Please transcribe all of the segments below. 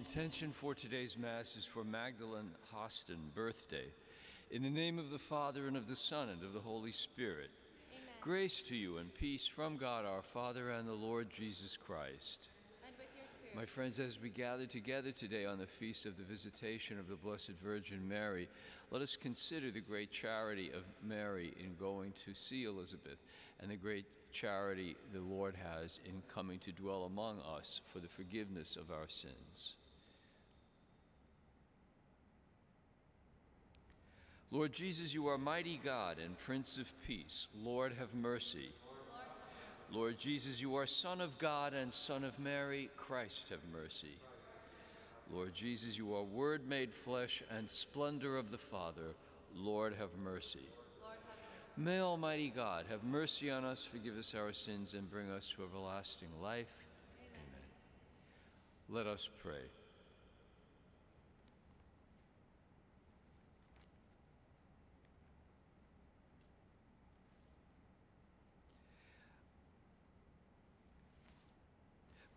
intention for today's Mass is for Magdalene Hostin, birthday. In the name of the Father, and of the Son, and of the Holy Spirit. Amen. Grace to you and peace from God our Father and the Lord Jesus Christ. And with your spirit. My friends, as we gather together today on the feast of the visitation of the Blessed Virgin Mary, let us consider the great charity of Mary in going to see Elizabeth and the great charity the Lord has in coming to dwell among us for the forgiveness of our sins. Lord Jesus, you are mighty God and Prince of Peace. Lord, have mercy. Lord Jesus, you are Son of God and Son of Mary. Christ, have mercy. Lord Jesus, you are Word made flesh and splendor of the Father. Lord, have mercy. May Almighty God have mercy on us, forgive us our sins, and bring us to everlasting life. Amen. Let us pray.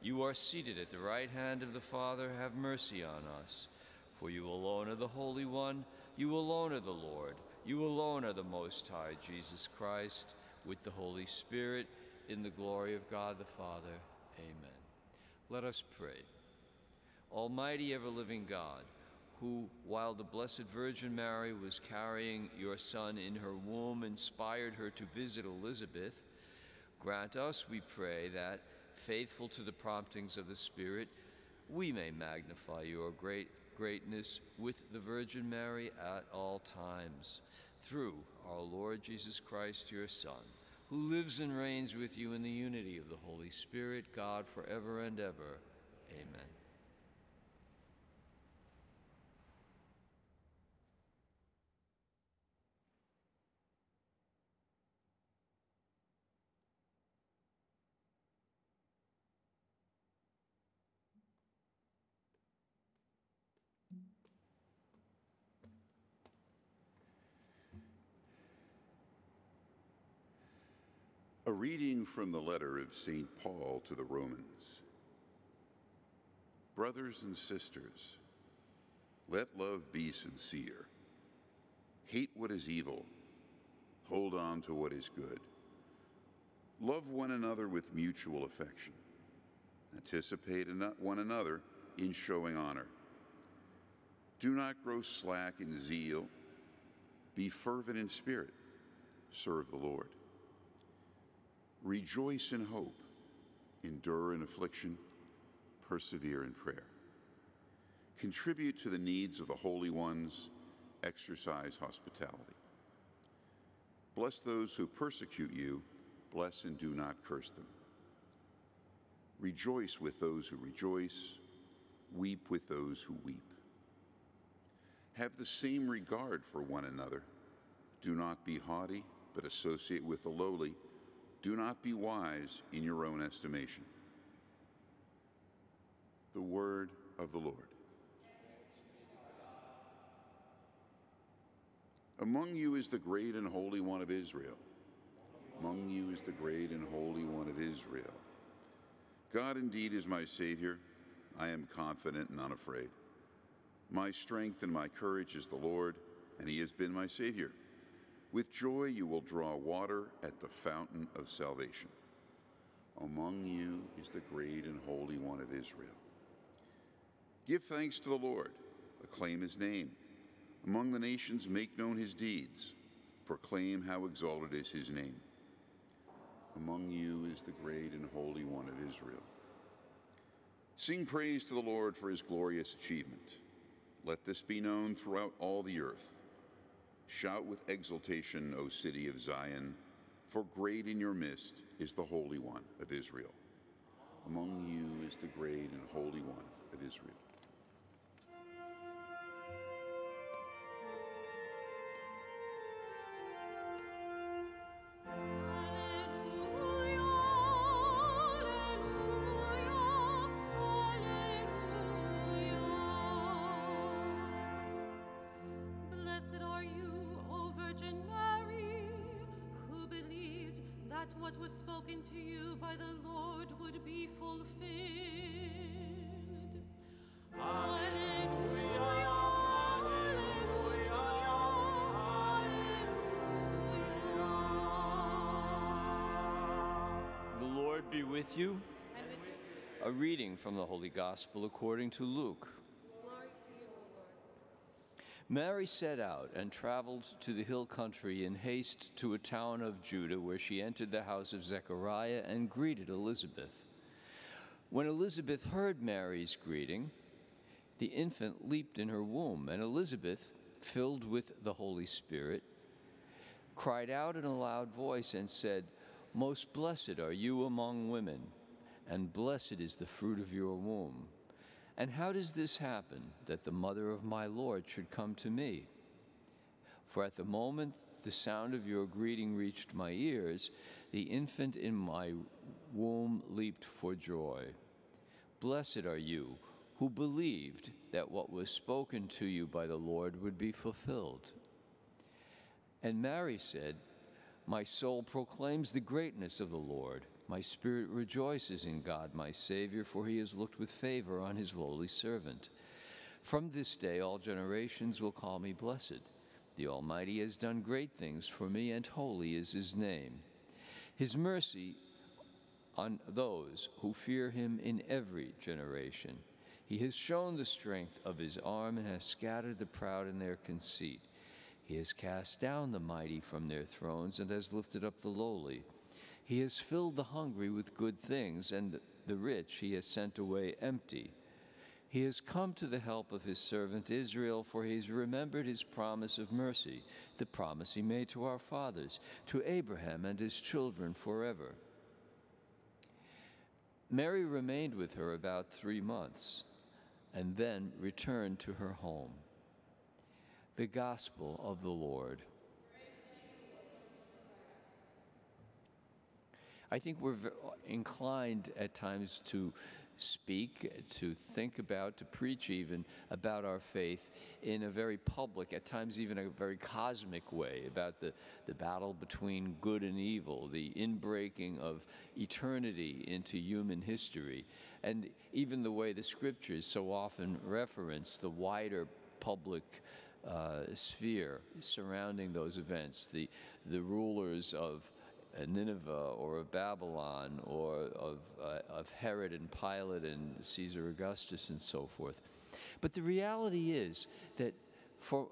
You are seated at the right hand of the Father, have mercy on us. For you alone are the Holy One, you alone are the Lord, you alone are the Most High, Jesus Christ, with the Holy Spirit, in the glory of God the Father. Amen. Let us pray. Almighty ever living God, who, while the Blessed Virgin Mary was carrying your Son in her womb, inspired her to visit Elizabeth, grant us, we pray, that, faithful to the promptings of the Spirit, we may magnify your great greatness with the Virgin Mary at all times. Through our Lord Jesus Christ, your Son, who lives and reigns with you in the unity of the Holy Spirit, God, forever and ever. Amen. Reading from the letter of St. Paul to the Romans. Brothers and sisters, let love be sincere. Hate what is evil. Hold on to what is good. Love one another with mutual affection. Anticipate one another in showing honor. Do not grow slack in zeal. Be fervent in spirit. Serve the Lord. Rejoice in hope, endure in affliction, persevere in prayer. Contribute to the needs of the holy ones, exercise hospitality. Bless those who persecute you, bless and do not curse them. Rejoice with those who rejoice, weep with those who weep. Have the same regard for one another. Do not be haughty, but associate with the lowly do not be wise in your own estimation. The word of the Lord. Among you is the great and holy one of Israel. Among you is the great and holy one of Israel. God indeed is my Savior. I am confident and unafraid. My strength and my courage is the Lord, and He has been my Savior. With joy you will draw water at the fountain of salvation. Among you is the great and holy one of Israel. Give thanks to the Lord, acclaim his name. Among the nations make known his deeds, proclaim how exalted is his name. Among you is the great and holy one of Israel. Sing praise to the Lord for his glorious achievement. Let this be known throughout all the earth. Shout with exultation, O city of Zion, for great in your midst is the Holy One of Israel. Among you is the great and holy one of Israel. From the Holy Gospel according to Luke. Glory to you, O Lord. Mary set out and traveled to the hill country in haste to a town of Judah, where she entered the house of Zechariah and greeted Elizabeth. When Elizabeth heard Mary's greeting, the infant leaped in her womb, and Elizabeth, filled with the Holy Spirit, cried out in a loud voice and said, Most blessed are you among women, and blessed is the fruit of your womb. And how does this happen that the mother of my Lord should come to me? For at the moment the sound of your greeting reached my ears, the infant in my womb leaped for joy. Blessed are you who believed that what was spoken to you by the Lord would be fulfilled. And Mary said, My soul proclaims the greatness of the Lord. My spirit rejoices in God, my Savior, for he has looked with favor on his lowly servant. From this day, all generations will call me blessed. The Almighty has done great things for me, and holy is his name. His mercy on those who fear him in every generation. He has shown the strength of his arm and has scattered the proud in their conceit. He has cast down the mighty from their thrones and has lifted up the lowly. He has filled the hungry with good things, and the rich he has sent away empty. He has come to the help of his servant Israel, for he has remembered his promise of mercy, the promise he made to our fathers, to Abraham and his children forever. Mary remained with her about three months and then returned to her home. The Gospel of the Lord. I think we're inclined at times to speak, to think about, to preach even about our faith in a very public, at times even a very cosmic way, about the, the battle between good and evil, the inbreaking of eternity into human history, and even the way the scriptures so often reference the wider public uh, sphere surrounding those events, the, the rulers of Nineveh or of Babylon or of, uh, of Herod and Pilate and Caesar Augustus and so forth. But the reality is that for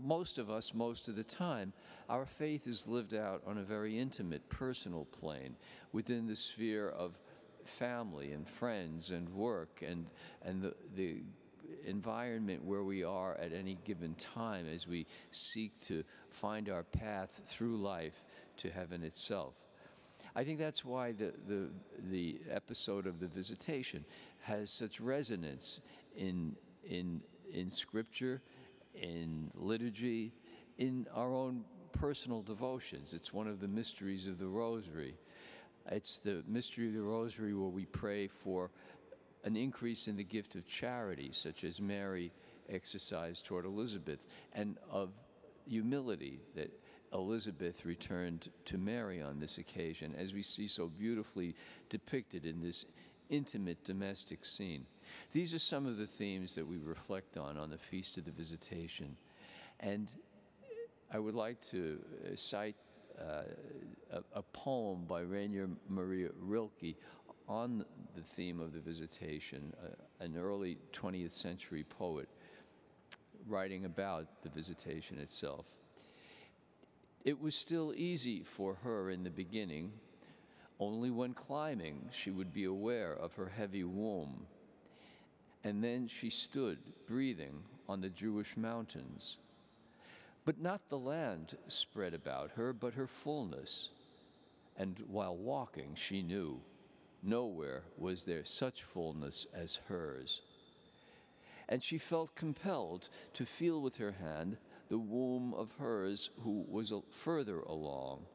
most of us, most of the time, our faith is lived out on a very intimate, personal plane within the sphere of family and friends and work and, and the, the environment where we are at any given time as we seek to find our path through life to heaven itself. I think that's why the, the, the episode of the visitation has such resonance in, in, in scripture, in liturgy, in our own personal devotions. It's one of the mysteries of the Rosary. It's the mystery of the Rosary where we pray for an increase in the gift of charity, such as Mary exercised toward Elizabeth, and of humility that Elizabeth returned to Mary on this occasion, as we see so beautifully depicted in this intimate domestic scene. These are some of the themes that we reflect on on the Feast of the Visitation. And I would like to uh, cite uh, a, a poem by Rainer Maria Rilke on the theme of the visitation, uh, an early 20th century poet writing about the visitation itself. It was still easy for her in the beginning. Only when climbing she would be aware of her heavy womb. And then she stood, breathing, on the Jewish mountains. But not the land spread about her, but her fullness. And while walking, she knew nowhere was there such fullness as hers. And she felt compelled to feel with her hand the womb of hers who was further along.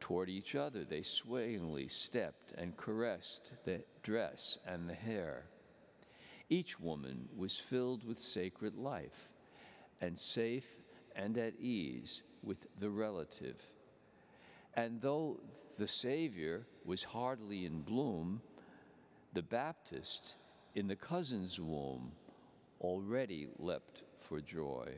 Toward each other they swayingly stepped and caressed the dress and the hair. Each woman was filled with sacred life and safe and at ease with the relative. And though the Savior was hardly in bloom, the Baptist in the cousin's womb already leapt for joy.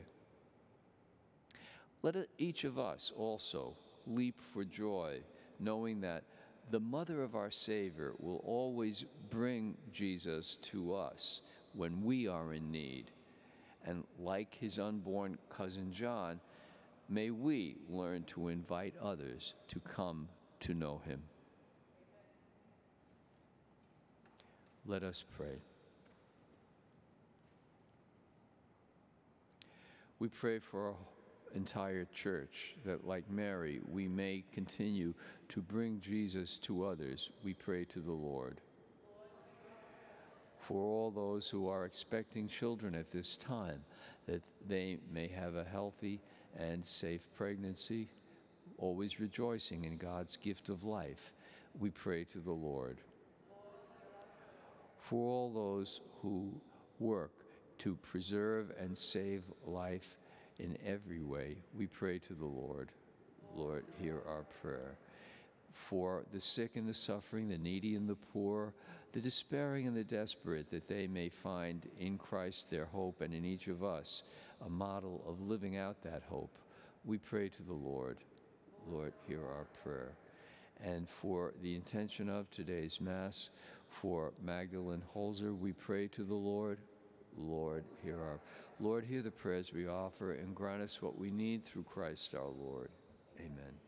Let each of us also leap for joy, knowing that the mother of our Savior will always bring Jesus to us when we are in need. And like his unborn cousin John, may we learn to invite others to come to know him. Let us pray. We pray for our entire church that, like Mary, we may continue to bring Jesus to others. We pray to the Lord. For all those who are expecting children at this time, that they may have a healthy and safe pregnancy, always rejoicing in God's gift of life, we pray to the Lord. For all those who work to preserve and save life in every way, we pray to the Lord. Lord, hear our prayer. For the sick and the suffering, the needy and the poor, the despairing and the desperate, that they may find in Christ their hope and in each of us a model of living out that hope. We pray to the Lord. Lord, hear our prayer. And for the intention of today's Mass, for Magdalene Holzer, we pray to the Lord. Lord, hear our Lord, hear the prayers we offer and grant us what we need through Christ our Lord. Amen.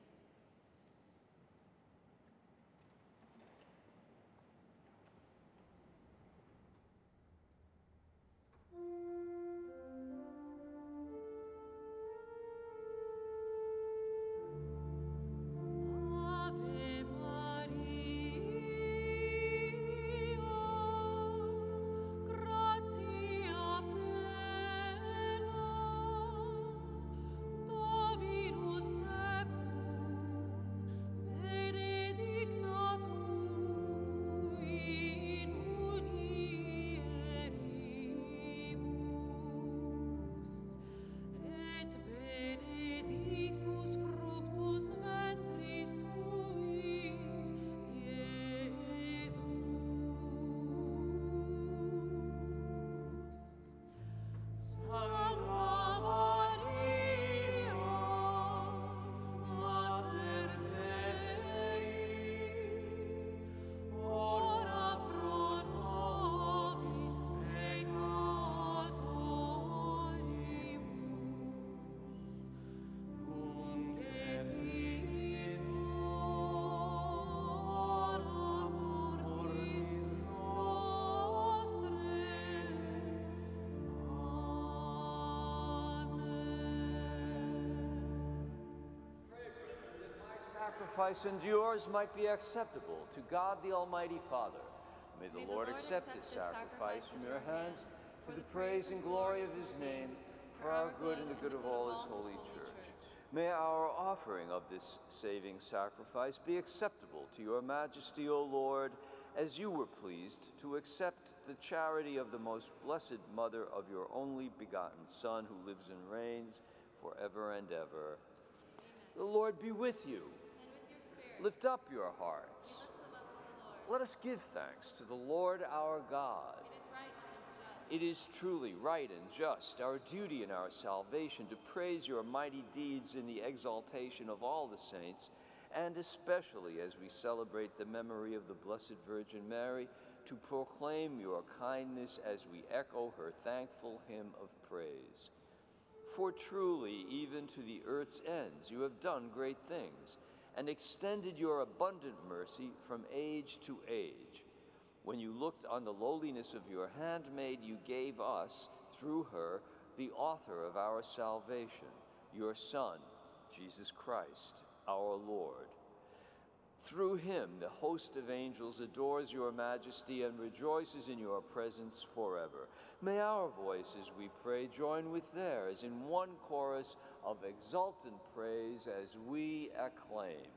Sacrifice and yours might be acceptable to God the Almighty Father. May the, May the Lord, Lord accept this sacrifice from your hands to the praise and glory of his name, for our good and the good of all his holy church. May our offering of this saving sacrifice be acceptable to your majesty, O Lord, as you were pleased to accept the charity of the most blessed mother of your only begotten Son, who lives and reigns forever and ever. The Lord be with you. Lift up your hearts. Let us give thanks to the Lord our God. It is right. It is truly right and just, our duty and our salvation, to praise your mighty deeds in the exaltation of all the saints, and especially as we celebrate the memory of the Blessed Virgin Mary, to proclaim your kindness as we echo her thankful hymn of praise. For truly, even to the earth's ends, you have done great things, and extended your abundant mercy from age to age. When you looked on the lowliness of your handmaid, you gave us, through her, the author of our salvation, your Son, Jesus Christ, our Lord. Through him, the host of angels adores your majesty and rejoices in your presence forever. May our voices, we pray, join with theirs in one chorus of exultant praise as we acclaim.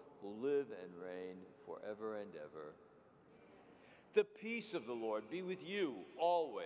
who live and reign forever and ever. The peace of the Lord be with you always.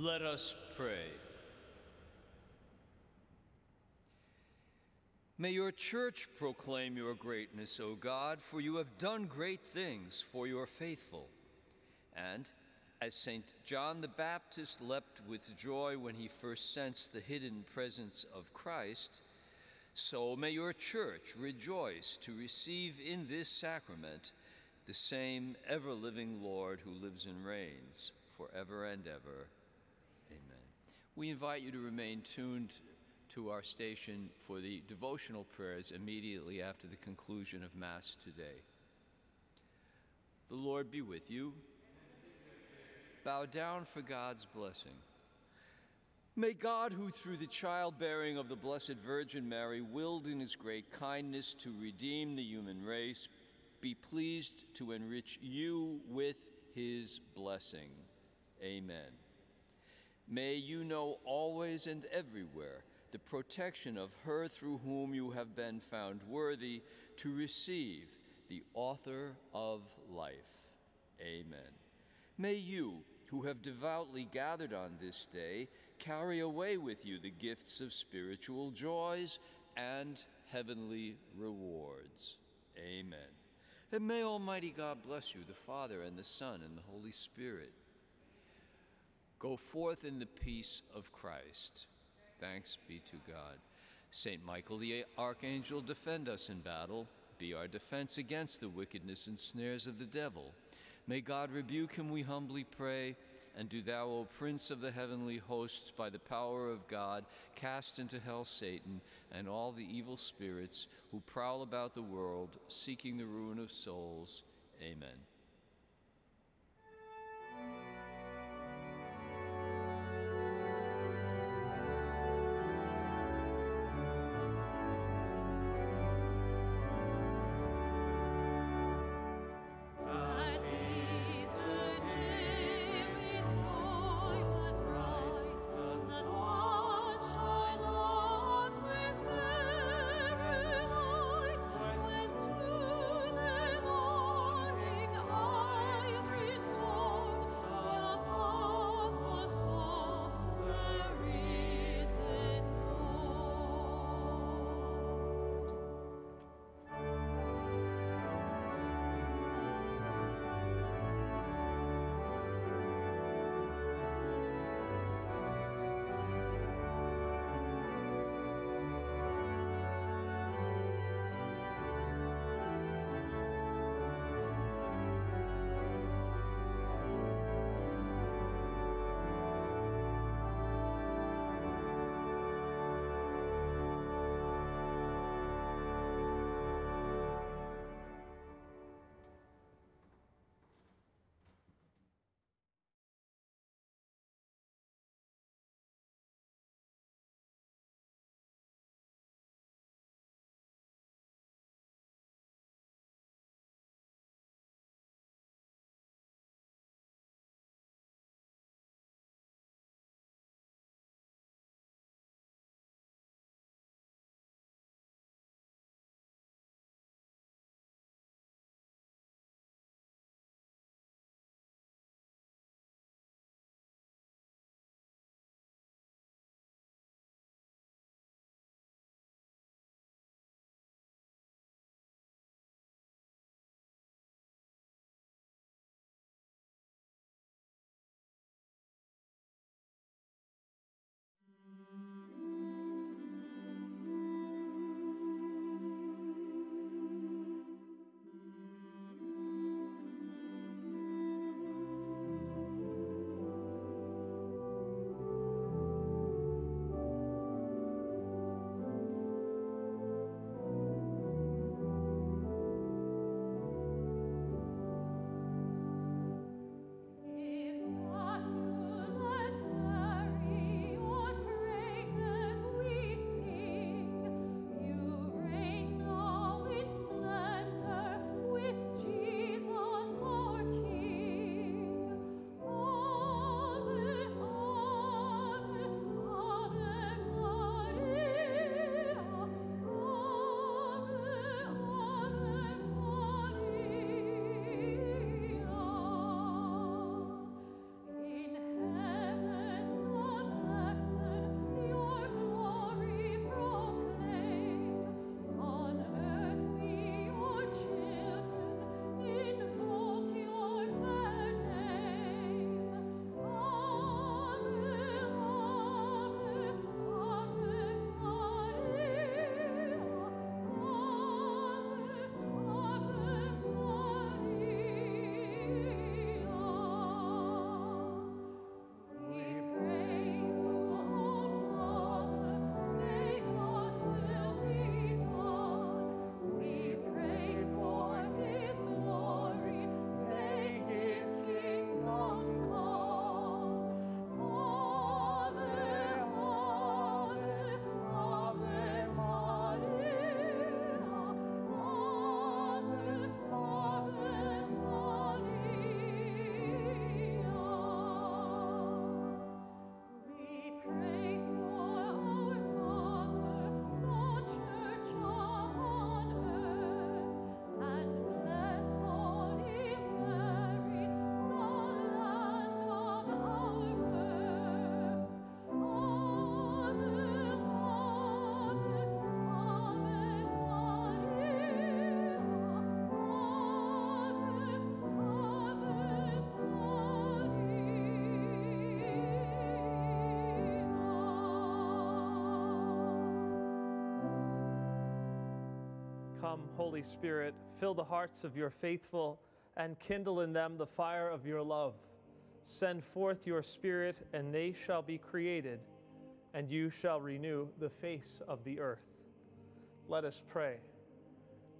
Let us pray. May your church proclaim your greatness, O God, for you have done great things for your faithful. And as St. John the Baptist leapt with joy when he first sensed the hidden presence of Christ, so may your church rejoice to receive in this sacrament the same ever living Lord who lives and reigns forever and ever. We invite you to remain tuned to our station for the devotional prayers immediately after the conclusion of Mass today. The Lord be with you. Bow down for God's blessing. May God, who through the childbearing of the Blessed Virgin Mary willed in his great kindness to redeem the human race, be pleased to enrich you with his blessing. Amen. May you know always and everywhere the protection of her through whom you have been found worthy to receive the author of life. Amen. May you, who have devoutly gathered on this day, carry away with you the gifts of spiritual joys and heavenly rewards. Amen. And may Almighty God bless you, the Father, and the Son, and the Holy Spirit. Go forth in the peace of Christ. Thanks be to God. Saint Michael the Archangel, defend us in battle. Be our defense against the wickedness and snares of the devil. May God rebuke him, we humbly pray. And do thou, O Prince of the heavenly hosts, by the power of God, cast into hell Satan and all the evil spirits who prowl about the world, seeking the ruin of souls. Amen. Come, Holy Spirit, fill the hearts of your faithful and kindle in them the fire of your love. Send forth your Spirit, and they shall be created, and you shall renew the face of the earth. Let us pray.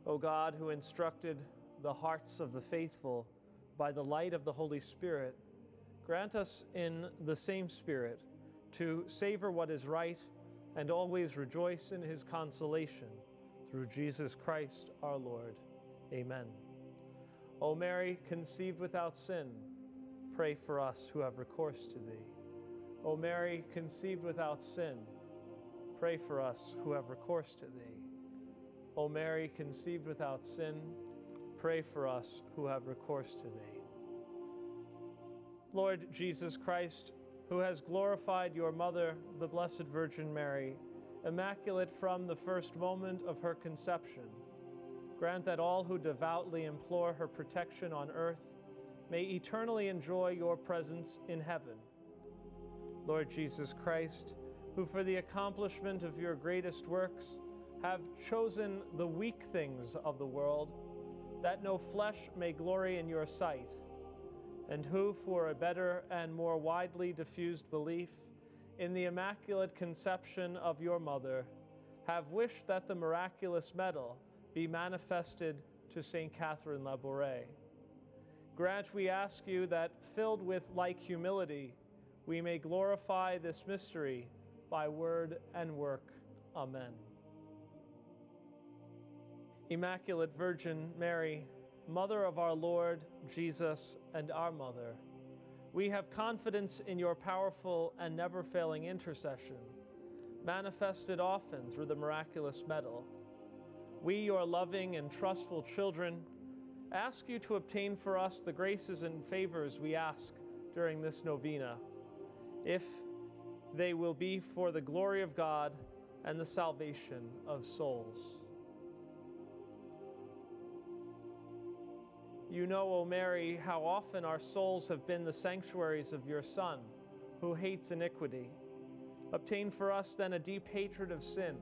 O God, who instructed the hearts of the faithful by the light of the Holy Spirit, grant us in the same Spirit to savor what is right and always rejoice in his consolation through Jesus Christ our Lord. Amen. O Mary, conceived without sin, pray for us who have recourse to thee. O Mary, conceived without sin, pray for us who have recourse to thee. O Mary, conceived without sin, pray for us who have recourse to thee. Lord Jesus Christ, who has glorified your mother, the Blessed Virgin Mary, immaculate from the first moment of her conception, grant that all who devoutly implore her protection on earth may eternally enjoy your presence in heaven. Lord Jesus Christ, who for the accomplishment of your greatest works have chosen the weak things of the world, that no flesh may glory in your sight, and who for a better and more widely diffused belief in the Immaculate Conception of your mother, have wished that the miraculous medal be manifested to St. Catherine Labouré. Grant, we ask you, that filled with like humility, we may glorify this mystery by word and work. Amen. Immaculate Virgin Mary, Mother of our Lord Jesus and our Mother, we have confidence in your powerful and never failing intercession, manifested often through the miraculous medal. We, your loving and trustful children, ask you to obtain for us the graces and favors we ask during this novena, if they will be for the glory of God and the salvation of souls. You know, O Mary, how often our souls have been the sanctuaries of your Son, who hates iniquity. Obtain for us then a deep hatred of sin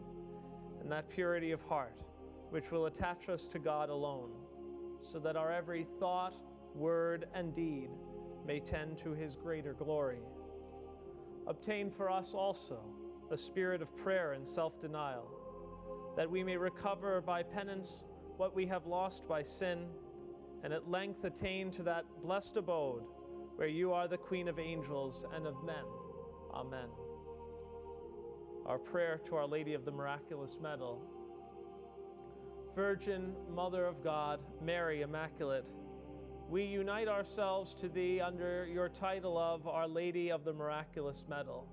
and that purity of heart, which will attach us to God alone, so that our every thought, word, and deed may tend to his greater glory. Obtain for us also a spirit of prayer and self denial, that we may recover by penance what we have lost by sin and at length attain to that blessed abode where you are the Queen of angels and of men. Amen. Our prayer to Our Lady of the Miraculous Medal. Virgin, Mother of God, Mary Immaculate, we unite ourselves to Thee under your title of Our Lady of the Miraculous Medal.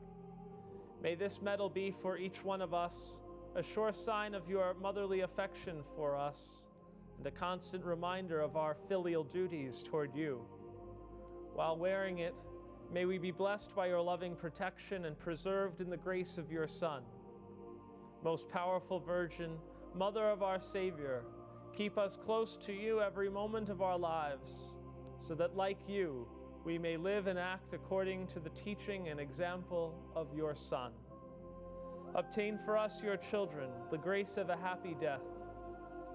May this medal be for each one of us a sure sign of your motherly affection for us and a constant reminder of our filial duties toward you. While wearing it, may we be blessed by your loving protection and preserved in the grace of your Son. Most powerful Virgin, Mother of our Savior, keep us close to you every moment of our lives, so that, like you, we may live and act according to the teaching and example of your Son. Obtain for us, your children, the grace of a happy death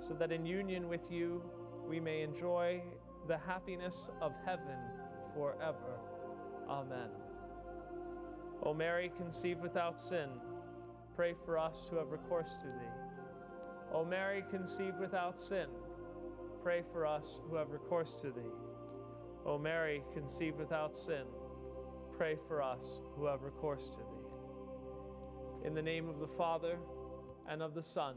so that in union with you we may enjoy the happiness of heaven forever. Amen. O Mary, conceived without sin, pray for us who have recourse to thee. O Mary, conceived without sin, pray for us who have recourse to thee. O Mary, conceived without sin, pray for us who have recourse to thee. In the name of the Father, and of the Son,